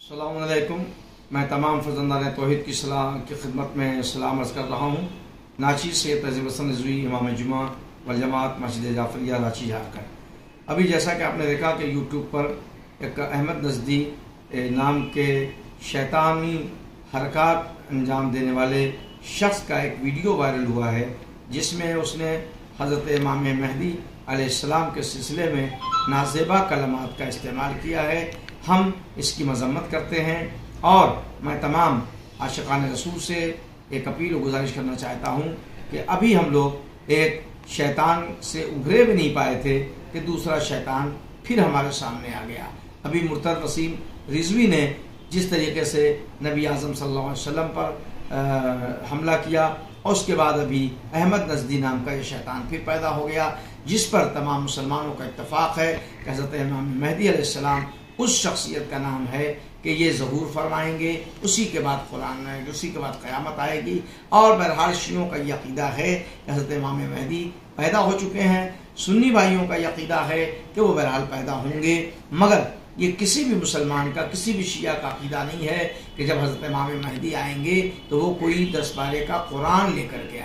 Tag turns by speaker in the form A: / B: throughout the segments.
A: السلام علیکم۔ میں تمام فرزندان توحید کی صلاح کی خدمت میں سلام عرض کر رہا ہوں۔ ناچی سے تہذیب حسن رضوی، امام جمعہ والجماعت مسجد جعفریہ لاچی جا کر ابھی جیسا کہ آپ نے دیکھا کہ یوٹیوب پر ایک احمد نزدی نام کے شیطانی حرکات انجام دینے والے شخص کا ایک ویڈیو وائرل ہوا ہے، جس میں اس نے حضرت امام مہدی علیہ السلام کے سلسلے میں نازیبہ کلمات کا استعمال کیا ہے۔ ہم اس کی مذمت کرتے ہیں اور میں تمام عاشقان رسول سے ایک اپیل و گزارش کرنا چاہتا ہوں کہ ابھی ہم لوگ ایک شیطان سے ابھرے بھی نہیں پائے تھے کہ دوسرا شیطان پھر ہمارے سامنے آ گیا۔ ابھی مرتد وسیم رضوی نے جس طریقے سے نبی اعظم صلی اللہ علیہ وسلم پر حملہ کیا اور اس کے بعد ابھی احمد نزدی نام کا یہ شیطان پھر پیدا ہو گیا، جس پر تمام مسلمانوں کا اتفاق ہے کہ حضرت امام مہدی علیہ السلام اس شخصیت کا نام ہے کہ یہ ظہور فرمائیں گے، اسی کے بعد قرآن آئے گی، اسی کے بعد قیامت آئے گی۔ اور بہرحال شیعوں کا یہ عقیدہ ہے کہ حضرت امام مہدی پیدا ہو چکے ہیں۔ سنی بھائیوں کا یہ عقیدہ ہے کہ وہ بہرحال پیدا ہوں گے۔ مگر یہ کسی بھی مسلمان کا، کسی بھی شیعہ کا عقیدہ نہیں ہے کہ جب حضرت امام مہدی آئیں گے تو وہ کوئی دس بارے کا قرآن لے کر کے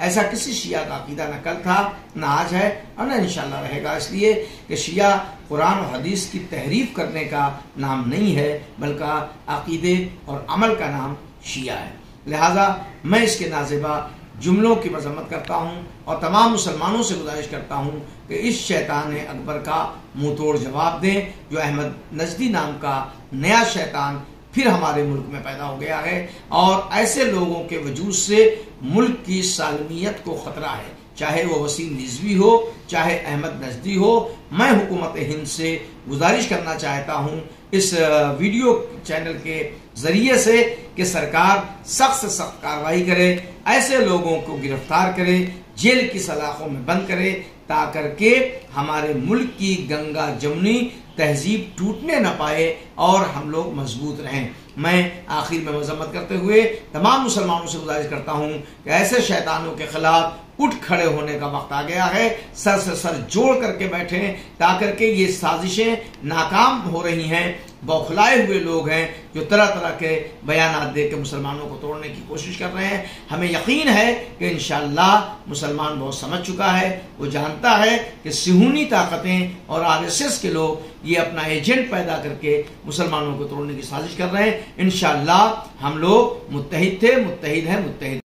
A: ایسا کسی شیعہ کا عقیدہ نہ کل تھا نہ آج ہے اور نہ انشاءاللہ رہے گا۔ اس لیے کہ شیعہ قرآن و حدیث کی تحریف کرنے کا نام نہیں ہے، بلکہ عقیدے اور عمل کا نام شیعہ ہے۔ لہٰذا میں اس کے نازبہ جملوں کی مذمت کرتا ہوں اور تمام مسلمانوں سے گزارش کرتا ہوں کہ اس شیطان اکبر کا منہ توڑ جواب دیں، جو احمد نجدی نام کا نیا شیطان پھر ہمارے ملک میں پیدا ہو گیا ہے اور ایسے لوگوں کے وجود سے ملک کی سالمیت کو خطرہ ہے۔ چاہے وہ وسیم رضوی ہو، چاہے احمد نجدی ہو، میں حکومت ہند سے گزارش کرنا چاہتا ہوں اس ویڈیو چینل کے ذریعے سے کہ سرکار سخت سے سخت کاروائی کرے، ایسے لوگوں کو گرفتار کرے جیل کی سلاخوں میں بند کرے تا کر کے ہمارے ملک کی گنگا جمنی تہذیب ٹوٹنے نہ پائے اور ہم لوگ مضبوط رہیں۔ میں آخر میں مذمت کرتے ہوئے تمام مسلمانوں سے گزارش کرتا ہوں کہ ایسے شیطانوں کے خلاف اٹھ کھڑے ہونے کا وقت آ گیا ہے، سر سے سر جوڑ کر کے بیٹھیں تاکر کے یہ سازشیں ناکام ہو رہی ہیں۔ بوکھلائے ہوئے لوگ ہیں جو طرح طرح کے بیانات دے کے مسلمانوں کو توڑنے کی کوشش کر رہے ہیں۔ ہمیں یقین ہے کہ انشاءاللہ مسلمان بہت سمجھ چکا ہے، وہ جانتا ہے کہ سہونی طاقتیں اور آر ایس ایس کے لوگ یہ اپنا ایجنٹ پیدا کر کے مسلمانوں کو توڑنے کی سازش کر رہے ہیں۔ انشاءاللہ ہم لوگ متحد تھے، متحد ہیں، متحد